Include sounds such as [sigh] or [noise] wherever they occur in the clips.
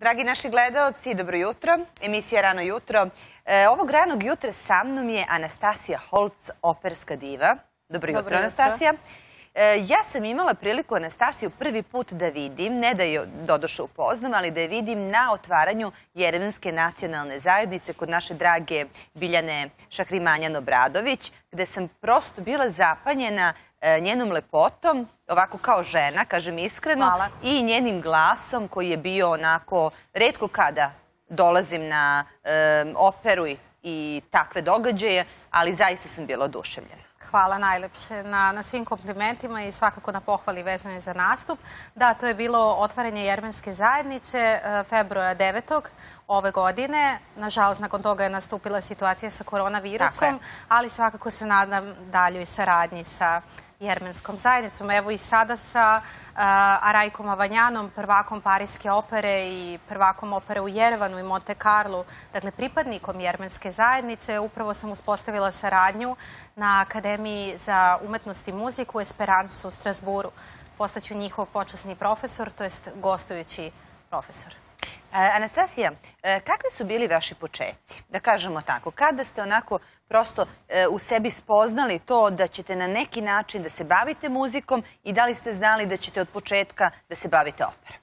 Dragi naši gledalci, dobro jutro. Emisija Rano jutro. E, ovog ranog jutra sa mnom je Anastasija Holc, operska diva. Dobro jutro, Anastasija. E, ja sam imala priliku Anastasiju prvi put da vidim, ne da je dodošla upoznam, ali da je vidim na otvaranju Jerevenske nacionalne zajednice kod naše drage Biljane Šahrimanjan-Obradović, gde sam prosto bila zapanjena njenom lepotom, ovako kao žena, kažem iskreno, i njenim glasom koji je bio onako, redko kada dolazim na e, operu i takve događaje, ali zaista sam bila oduševljena. Hvala najlepše na, svim komplimentima i svakako na pohvali vezane za nastup. Da, to je bilo otvaranje Jermenske zajednice e, februara 9. ove godine. Nažalost, nakon toga je nastupila situacija sa koronavirusom, ali svakako se nadam daljoj saradnji sa jermenskom zajednicom. Evo i sada sa Arajkom Avanjanom, prvakom Parijske opere i prvakom opere u Jerevanu i Monte Carlo, dakle pripadnikom jermenske zajednice, upravo sam uspostavila saradnju na Akademiji za umetnost i muziku u Esperancu u Strasburu. Postaću njihov počasni profesor, to jest gostujući profesor. E, Anastasija, e, kakvi su bili vaši početci? Da kažemo tako, kada ste onako prosto e, u sebi spoznali to da ćete na neki način da se bavite muzikom i da li ste znali da ćete od početka da se bavite operom?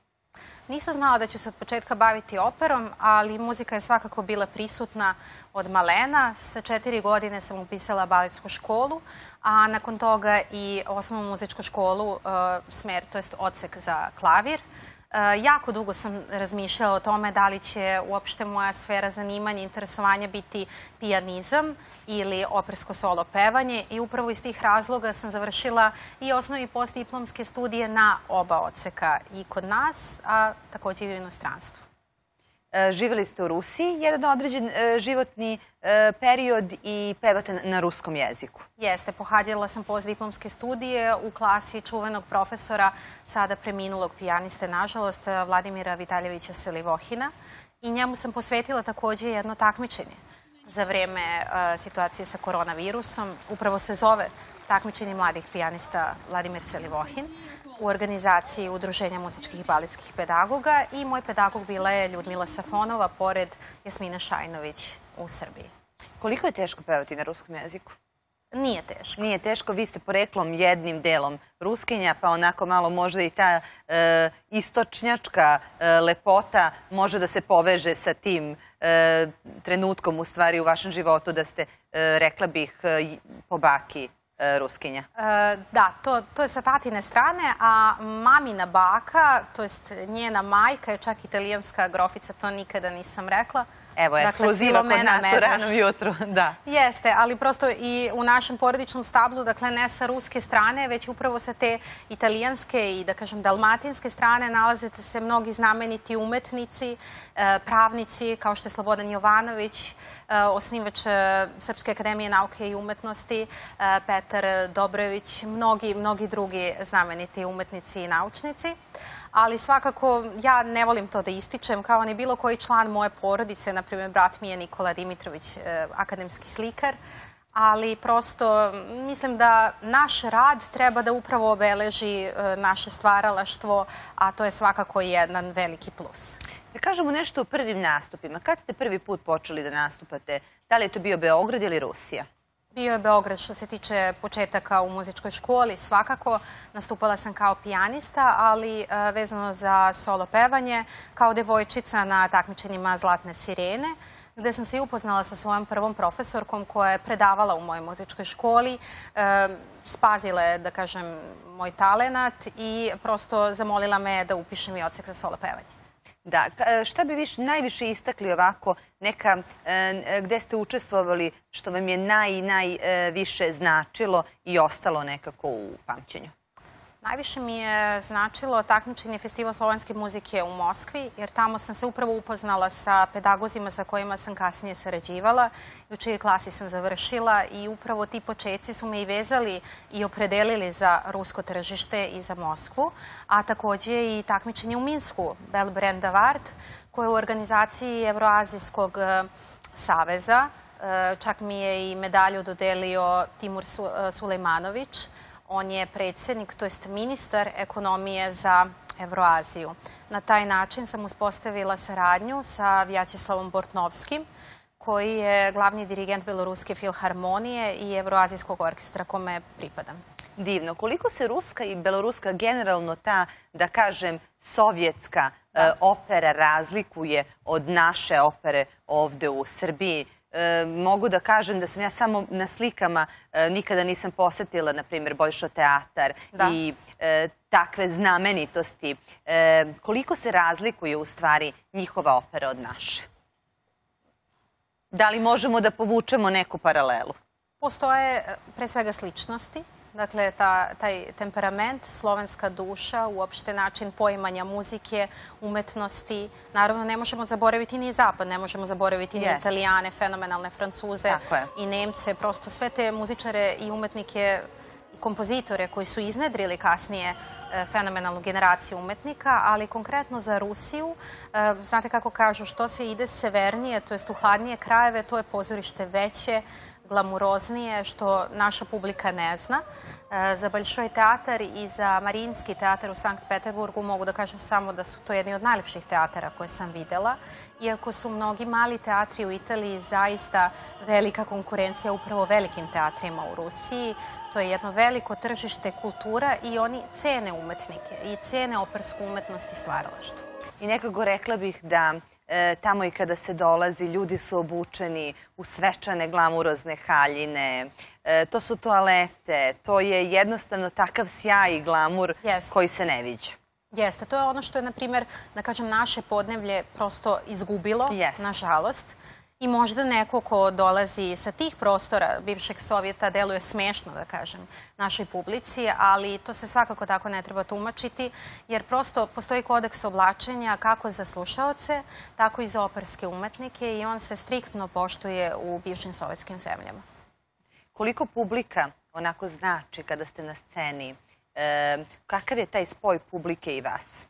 Nisam znala da ću se od početka baviti operom, ali muzika je svakako bila prisutna od malena. Sa četiri godine sam upisala baletsku školu, a nakon toga i osnovnu muzičku školu, smer, to jest odsek za klavir. E, jako dugo sam razmišljala o tome da li će uopšte moja sfera zanimanja i interesovanja biti pijanizam ili opersko solo pevanje i upravo iz tih razloga sam završila i osnovi i postdiplomske studije na oba oceka i kod nas, a također i u inostranstvu. E, živjeli ste u Rusiji, jedan određen e, životni e, period i pevate na ruskom jeziku. Jeste, pohađala sam postdiplomske studije u klasi čuvenog profesora, sada preminulog pijaniste, nažalost, Vladimira Vitaljevića Selivohina. I njemu sam posvetila također jedno takmičenje za vrijeme situacije sa koronavirusom. Upravo se zove takmičenje mladih pijanista Vladimir Selivohin u organizaciji Udruženja muzičkih i balitskih pedagoga i moj pedagog bila je Ljudmila Safonova pored Jasmine Šajnović u Srbiji. Koliko je teško pevati na ruskom jeziku? Nije teško. Nije teško, vi ste poreklom jednim delom ruskinja, pa onako malo možda i ta e, istočnjačka e, lepota može da se poveže sa tim e, trenutkom u stvari u vašem životu da ste, rekla bih, po baki Ruskinja. E, da, to, je sa tatine strane, a mamina baka, to jest njena majka je čak italijanska grofica, to nikada nisam rekla. Evo, dakle, ekskluziva kod nas u ranom jutru, [laughs] da. Jeste, ali prosto i u našem porodičnom stablu, dakle ne sa ruske strane, već upravo sa te italijanske i da kažem dalmatinske strane nalazite se mnogi znameniti umetnici, e, pravnici kao što je Slobodan Jovanović, Eh, osnivač eh, Srpske akademije nauke i umetnosti, Petar Dobrović, mnogi, mnogi drugi znameniti umetnici i naučnici. Ali svakako ja ne volim to da ističem, kao ni bilo koji član moje porodice, na primjer brat mi je Nikola Dimitrović, akademski slikar, ali prosto mislim da naš rad treba da upravo obeleži naše stvaralaštvo, a to je svakako jedan veliki plus. Da kažemo nešto o prvim nastupima. Kad ste prvi put počeli da nastupate? Da li je to bio Beograd ili Rusija? Bio je Beograd što se tiče početaka u muzičkoj školi. Svakako nastupala sam kao pijanista, ali e, vezano za solo pevanje, kao devojčica na takmičenjima Zlatne sirene, gdje sam se i upoznala sa svojom prvom profesorkom koja je predavala u mojoj muzičkoj školi. E, spazila je, da kažem, moj talenat i prosto zamolila me da upišem i odsek za solo pevanje. Da, e, šta bi viš, najviše istakli ovako neka e, gdje ste učestvovali što vam je naj, najviše značilo i ostalo nekako u pamćenju? Najviše mi je značilo takmičenje Festival slovenske muzike u Moskvi, jer tamo sam se upravo upoznala sa pedagozima sa kojima sam kasnije sarađivala i u čijoj klasi sam završila i upravo ti početci su me i vezali i opredelili za rusko tržište i za Moskvu, a također i takmičenje u Minsku, Bell Brand Award, koje je u organizaciji Euroazijskog e, saveza. E, čak mi je i medalju dodelio Timur e, Sulejmanović, on je predsjednik, to jest ministar ekonomije za Evroaziju. Na taj način sam uspostavila saradnju sa Vjačeslavom Bortnovskim, koji je glavni dirigent Beloruske filharmonije i Evroazijskog orkestra kome pripadam. Divno. Koliko se ruska i beloruska generalno ta, da kažem, sovjetska e, opera razlikuje od naše opere ovde u Srbiji? E, mogu da kažem da sam ja samo na slikama e, nikada nisam posetila, na primjer, Bojšo teatar i takve znamenitosti. Koliko se razlikuje u stvari njihova opera od naše? Da li možemo da povučemo neku paralelu? Postoje pre svega sličnosti Dakle, taj temperament, slovenska duša, uopšte način poimanja muzike, umetnosti. Naravno, ne možemo zaboraviti ni Zapad, ne možemo zaboraviti ni Italijane, fenomenalne Francuze i Nemce. Prosto sve te muzičare i umetnike i kompozitore koji su iznedrili kasnije e, fenomenalnu generaciju umetnika, ali konkretno za Rusiju, e, znate kako kažu, što se ide severnije, to jest u hladnije krajeve, to je pozorište veće, glamuroznije, što naša publika ne zna. E, za Balšoj teatar i za Marinski teatar u Sankt Peterburgu mogu da kažem samo da su to jedni od najlepših teatara koje sam videla. Iako su mnogi mali teatri u Italiji zaista velika konkurencija upravo velikim teatrima u Rusiji, to je jedno veliko tržište kultura i oni cene umetnike i cene opersku umetnost i stvaralaštvo. I nekako rekla bih da E, tamo i kada se dolazi, ljudi su obučeni u svečane glamurozne haljine, e, to su toalete, to je jednostavno takav sjaj i glamur koji se ne viđa. Jeste, to je ono što je, na primjer, da kažem, naše podnevlje prosto izgubilo, nažalost. I možda neko ko dolazi sa tih prostora bivšeg Sovjeta deluje smešno, da kažem, našoj publici, ali to se svakako tako ne treba tumačiti, jer prosto postoji kodeks oblačenja kako za slušaoce, tako i za operske umetnike i on se striktno poštuje u bivšim sovjetskim zemljama. Koliko publika onako znači kada ste na sceni? Kakav je taj spoj publike i vas?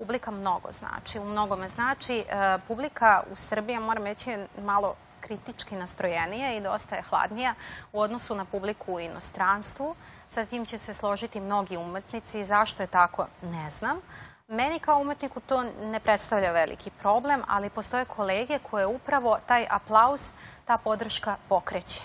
Publika mnogo znači. U mnogome znači. E, publika u Srbiji, moram reći, malo kritički nastrojenija i dosta je hladnija u odnosu na publiku u inostranstvu. Sa tim će se složiti mnogi umetnici. Zašto je tako, ne znam. Meni kao umetniku to ne predstavlja veliki problem, ali postoje kolege koje upravo taj aplauz, ta podrška pokreće.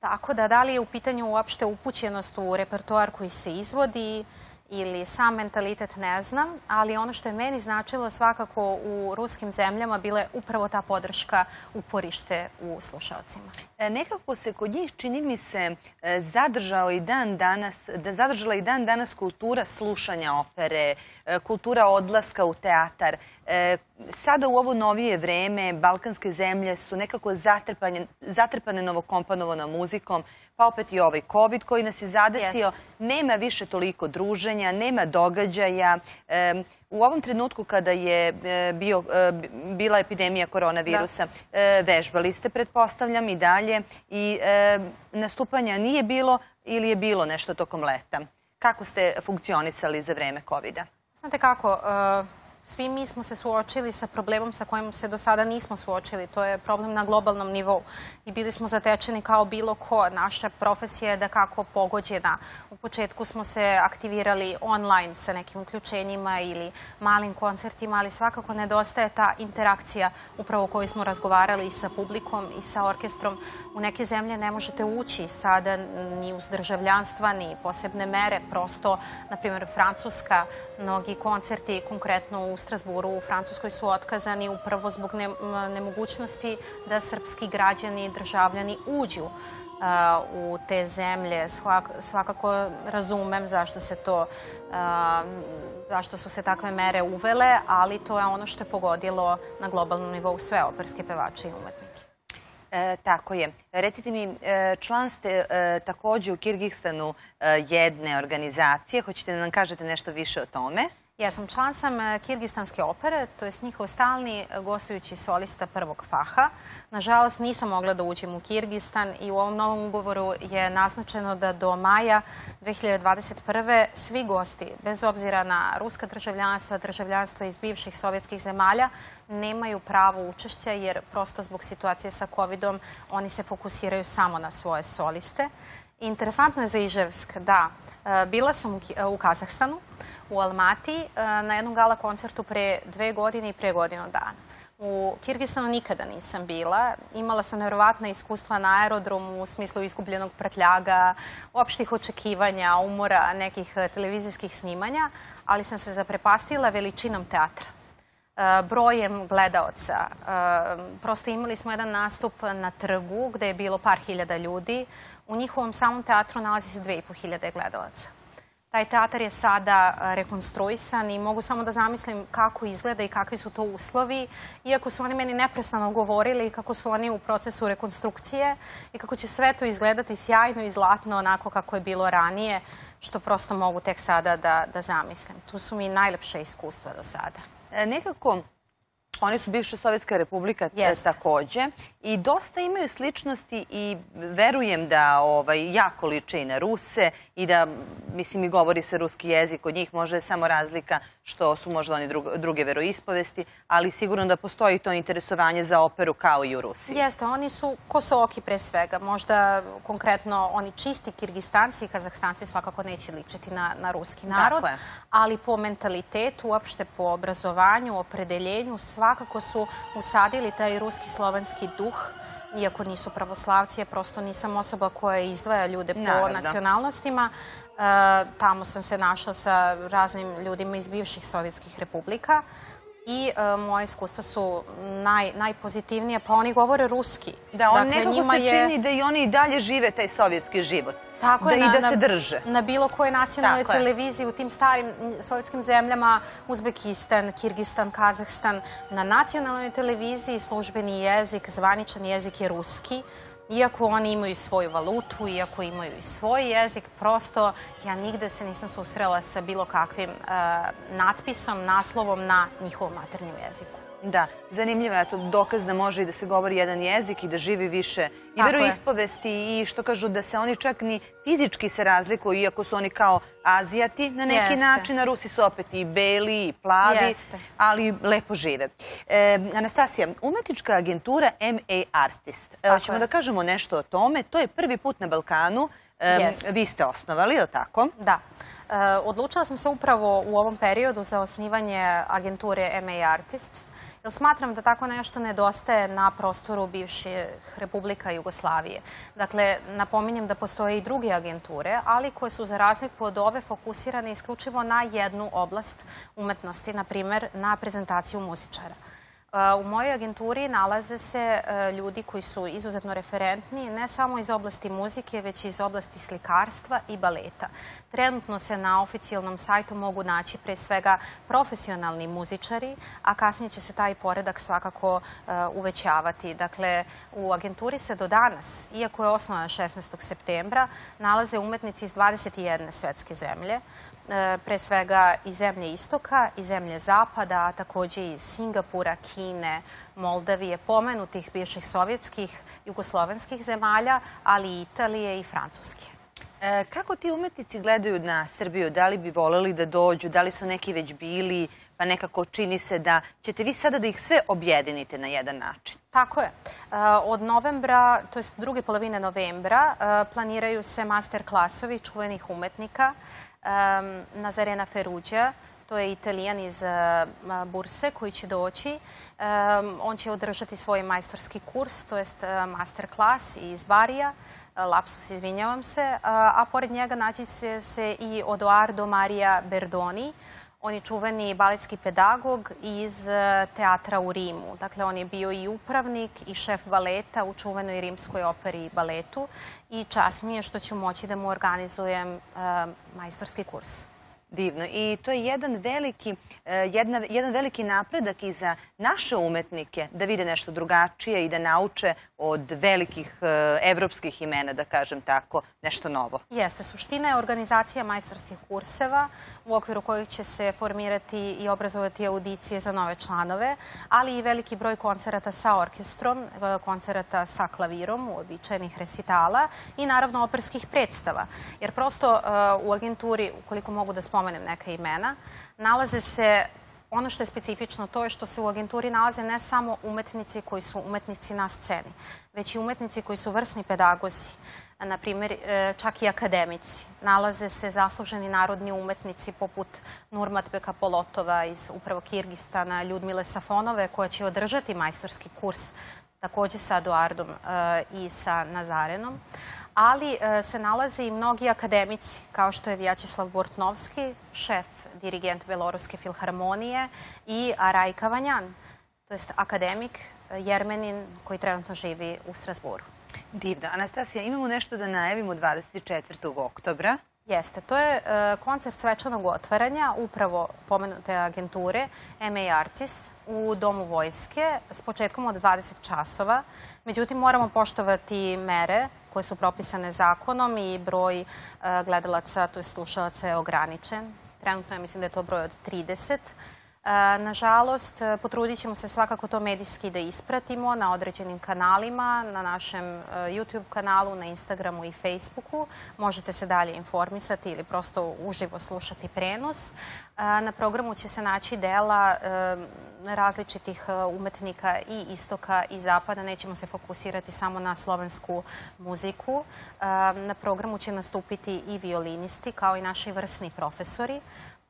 Tako da da li je u pitanju uopšte upućenost u repertoar koji se izvodi, ili sam mentalitet ne znam, ali ono što je meni značilo svakako u ruskim zemljama bile upravo ta podrška uporište u slušalcima. E, nekako se kod njih, čini mi se, e, zadržao i dan danas, da zadržala i dan danas kultura slušanja opere, e, kultura odlaska u teatar. Sada u ovo novije vreme balkanske zemlje su nekako zatrpane novokompanovanom muzikom, pa opet i ovaj COVID koji nas je zadesio. Nema više toliko druženja, nema događaja. U ovom trenutku kada je e, e, bila epidemija koronavirusa, e, vežbali ste, pretpostavljam, i dalje i nastupanja nije bilo ili je bilo nešto tokom leta. Kako ste funkcionisali za vreme COVID-a? Znate kako, svi mi smo se suočili sa problemom sa kojim se do sada nismo suočili. To je problem na globalnom nivou. I bili smo zatečeni kao bilo ko. Naša profesija je da kako pogođena. U početku smo se aktivirali online sa nekim uključenjima ili malim koncertima, ali svakako nedostaje ta interakcija upravo koju smo razgovarali i sa publikom i sa orkestrom. U neke zemlje ne možete ući sada ni uz državljanstva, ni posebne mere. Prosto, na primjer, Francuska, mnogi koncerti, konkretno u Strasburu, u Francuskoj su otkazani upravo zbog nemogućnosti da srpski građani, državljani uđu u te zemlje. Svakako razumem zašto se to zašto su se takve mere uvele, ali to je ono što je pogodilo na globalnom nivou sve operske pevače i umetnike. E, tako je. Recite mi, e, član ste e, također u Kirgistanu jedne organizacije. Hoćete da nam kažete nešto više o tome? Ja sam član sam e, Kirgistanske opere, to je njihov stalni e, gostujući solista prvog faha. Nažalost, nisam mogla da uđem u Kirgistan i u ovom novom ugovoru je naznačeno da do maja 2021. svi gosti, bez obzira na ruska državljanstva, državljanstva iz bivših sovjetskih zemalja, nemaju pravo učešća jer prosto zbog situacije sa COVID-om oni se fokusiraju samo na svoje soliste. Interesantno je za Iževsk da e, bila sam u Kazahstanu, u Almati na jednom gala koncertu pre dve godine i pre godinu dana. U Kirgistanu nikada nisam bila. Imala sam nevjerovatna iskustva na aerodromu u smislu izgubljenog prtljaga, opštih očekivanja, umora, nekih televizijskih snimanja, ali sam se zaprepastila veličinom teatra brojem gledaoca. Prosto imali smo jedan nastup na trgu gde je bilo par hiljada ljudi. U njihovom samom teatru nalazi se dve i po hiljade gledalaca. Taj teatar je sada rekonstruisan i mogu samo da zamislim kako izgleda i kakvi su to uslovi. Iako su oni meni neprestano govorili kako su oni u procesu rekonstrukcije i kako će sve to izgledati sjajno i zlatno onako kako je bilo ranije, što prosto mogu tek sada da, da zamislim. Tu su mi najlepše iskustva do sada. E, nekako Oni su bivša Sovjetska republika e, takođe i dosta imaju sličnosti i verujem da ovaj, jako liče i na Ruse i da, mislim, i govori se ruski jezik od njih, može samo razlika što su možda oni druge veroispovesti, ali sigurno da postoji to interesovanje za operu kao i u Rusiji. Jeste, oni su kosoki pre svega. Možda konkretno oni čisti Kirgistanci i Kazahstanci svakako neće ličiti na, na ruski narod, ali po mentalitetu, uopšte po obrazovanju, opredeljenju, svakako su usadili taj ruski-slovenski duh iako nisu pravoslavci, ja prosto nisam osoba koja izdvaja ljude po nacionalnostima. E, tamo sam se našla sa raznim ljudima iz bivših sovjetskih republika i e, moje iskustva su naj, najpozitivnije, pa oni govore ruski. Da, on dakle, nekako se čini da i oni i dalje žive taj sovjetski život. Tako da, je, i da se drže. Na bilo koje nacionalnoj televiziji u tim starim sovjetskim zemljama, Uzbekistan, Kirgistan, Kazahstan, na nacionalnoj televiziji službeni jezik, zvaničan jezik je ruski iako oni imaju svoju valutu, iako imaju i svoj jezik, prosto ja nigde se nisam susrela sa bilo kakvim uh, natpisom, naslovom na njihovom maternjem jeziku. Da, zanimljivo je to dokaz da može i da se govori jedan jezik i da živi više. I veroispovesti i što kažu da se oni čak ni fizički se razlikuju, iako su oni kao Azijati na neki način, a Rusi su opet i beli i plavi, ali lepo žive. E, Anastasija, umetnička agentura MA Artist, e, hoćemo da kažemo nešto o tome, to je prvi put na Balkanu, vi ste osnovali, je li tako? Da. E, odlučila sam se upravo u ovom periodu za osnivanje agenture MA Artists, jer smatram da tako nešto nedostaje na prostoru bivše Republika Jugoslavije. Dakle, napominjem da postoje i druge agenture, ali koje su za razliku od ove fokusirane isključivo na jednu oblast umetnosti, na primer na prezentaciju muzičara. U mojoj agenturi nalaze se e, ljudi koji su izuzetno referentni, ne samo iz oblasti muzike, već i iz oblasti slikarstva i baleta. Trenutno se na oficijalnom sajtu mogu naći pre svega profesionalni muzičari, a kasnije će se taj poredak svakako e, uvećavati. Dakle, u agenturi se do danas, iako je osnovana 16. septembra, nalaze umetnici iz 21 svetske zemlje. E, pre svega iz zemlje istoka, iz zemlje zapada, a takođe iz Singapura, Kine, Moldavije, pomenutih bivših sovjetskih, jugoslovenskih zemalja, ali i Italije i Francuske. E, kako ti umetnici gledaju na Srbiju? Da li bi voleli da dođu? Da li su neki već bili? Pa nekako čini se da ćete vi sada da ih sve objedinite na jedan način. Tako je. E, od novembra, to je druge polovine novembra, planiraju se master klasovi čuvenih umetnika um, Nazarena Feruđa, to je italijan iz uh, Burse koji će doći. Um, on će održati svoj majstorski kurs, to jest uh, master klas iz Barija, uh, lapsus, izvinjavam se, a pored njega naći će se i Odoardo Maria Berdoni, On je čuveni baletski pedagog iz e, teatra u Rimu. Dakle, on je bio i upravnik i šef baleta u čuvenoj rimskoj operi i baletu i čast mi je što ću moći da mu organizujem uh, majstorski kurs. Divno. I to je jedan veliki, e, jedna, jedan veliki napredak i za naše umetnike da vide nešto drugačije i da nauče od velikih e, evropskih imena, da kažem tako, nešto novo. Jeste. Suština je organizacija majstorskih kurseva u okviru kojih će se formirati i obrazovati audicije za nove članove, ali i veliki broj koncerata sa orkestrom, e, koncerata sa klavirom, uobičajenih resitala i naravno operskih predstava. Jer prosto u agenturi, ukoliko mogu da spomenem neka imena, nalaze se ono što je specifično to je što se u agenturi nalaze ne samo umetnici koji su umetnici na sceni, već i umetnici koji su vrsni pedagozi, na primjer e, čak i akademici. Nalaze se zasluženi narodni umetnici poput Nurmatbeka Polotova iz upravo Kirgistana, Ljudmile Safonove koja će održati majstorski kurs također sa Eduardom e, i sa Nazarenom ali e, se nalaze i mnogi akademici, kao što je Vjačislav Bortnovski, šef, dirigent Beloruske filharmonije i Arajka Vanjan, to jest akademik Jermenin koji trenutno živi u Strasboru. Divno. Anastasija, imamo nešto da najavimo 24. oktobra. Jeste, to je e, koncert svečanog otvaranja upravo pomenute agenture MA Artis u Domu vojske s početkom od 20 časova. Međutim, moramo poštovati mere koje su propisane zakonom i broj e, gledalaca, to je slušalaca je ograničen. Trenutno ja mislim da je to broj od 30. Nažalost, potrudit ćemo se svakako to medijski da ispratimo na određenim kanalima, na našem e, YouTube kanalu, na Instagramu i Facebooku. Možete se dalje informisati ili prosto uživo slušati prenos. Na programu će se naći dela e, različitih e, umetnika i istoka i zapada. Nećemo se fokusirati samo na slovensku muziku. Na programu će nastupiti i violinisti kao i naši vrsni profesori.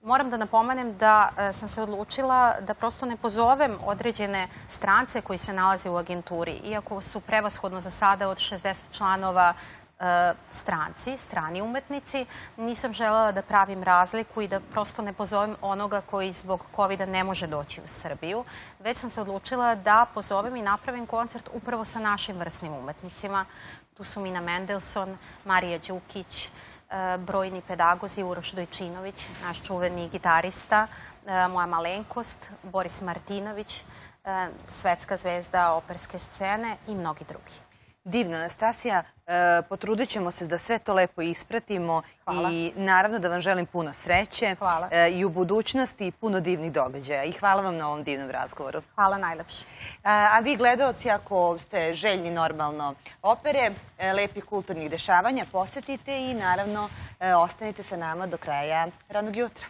Moram da napomenem da e, sam se odlučila da prosto ne pozovem određene strance koji se nalaze u agenturi. Iako su prevashodno za sada od 60 članova e, stranci, strani umetnici, nisam želela da pravim razliku i da prosto ne pozovem onoga koji zbog covid ne može doći u Srbiju. Već sam se odlučila da pozovem i napravim koncert upravo sa našim vrsnim umetnicima. Tu su Mina Mendelson, Marija Đukić, brojni pedagozi, Uroš Dojčinović, naš čuveni gitarista, e, moja malenkost, Boris Martinović, e, svetska zvezda operske scene i mnogi drugi. Divno, Anastasija. Potrudit ćemo se da sve to lepo ispratimo i naravno da vam želim puno sreće i u budućnosti puno divnih događaja. I hvala vam na ovom divnom razgovoru. Hvala najlepše. A vi gledalci, ako ste željni normalno opere, e, lepih kulturnih dešavanja, posetite i naravno e, ostanite sa nama do kraja ranog jutra.